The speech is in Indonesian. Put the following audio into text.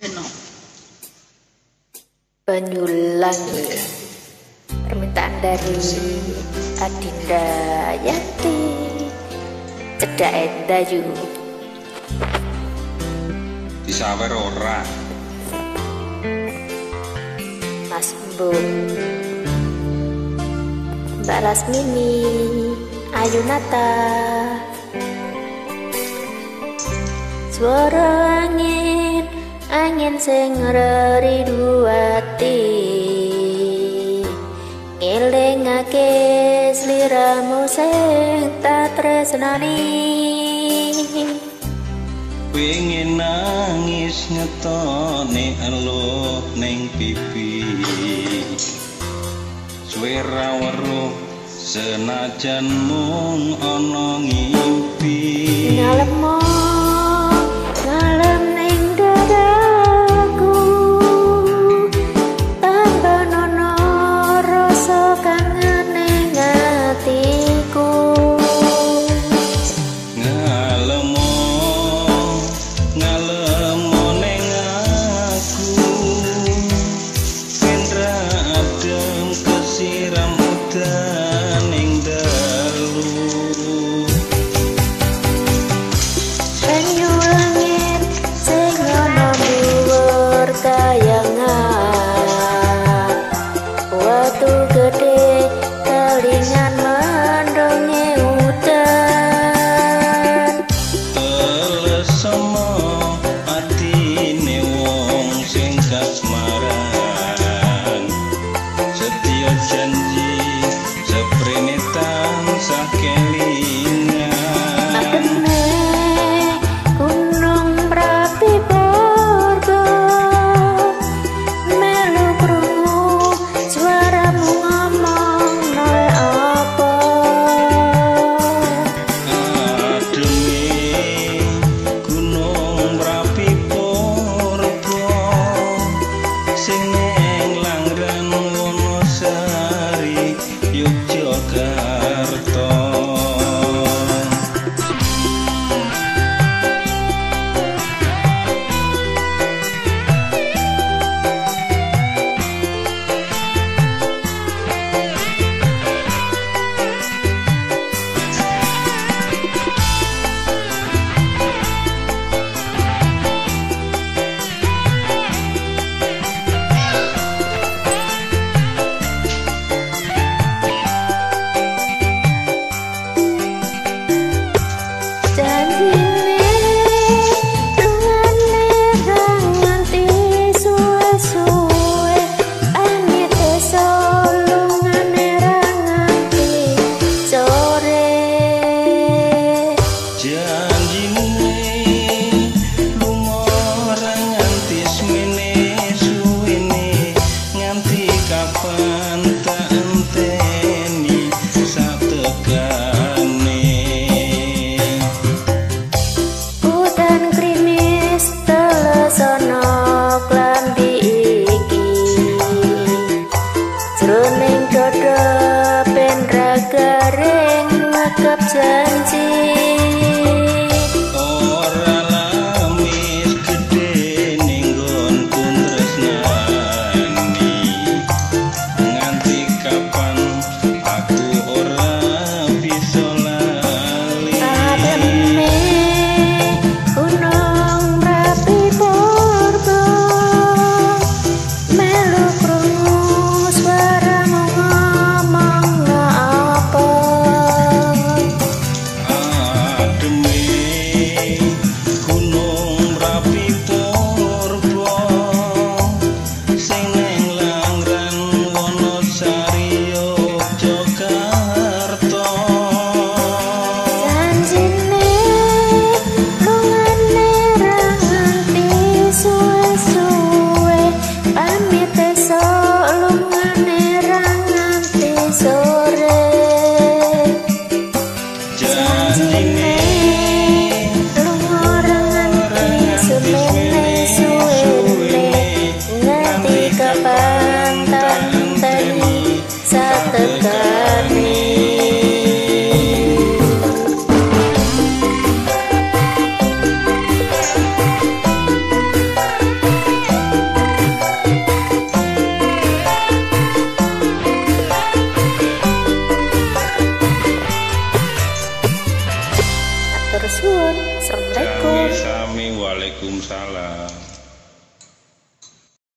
Eno. Banyulangi permintaan dari Adinda Yanti cedak endayu disawer ora? Mas Mbok Mbak Lasmini Ayunata Suara angin Angin sing ngeriduati Ngelingake sliramu sing tak tresnani. Pengen nangis ngetone elo ning pipi. Suara weruh senajan mung ana ngimpi. Ngalemo chập chân Suun. Assalamualaikum. Waalaikumsalam.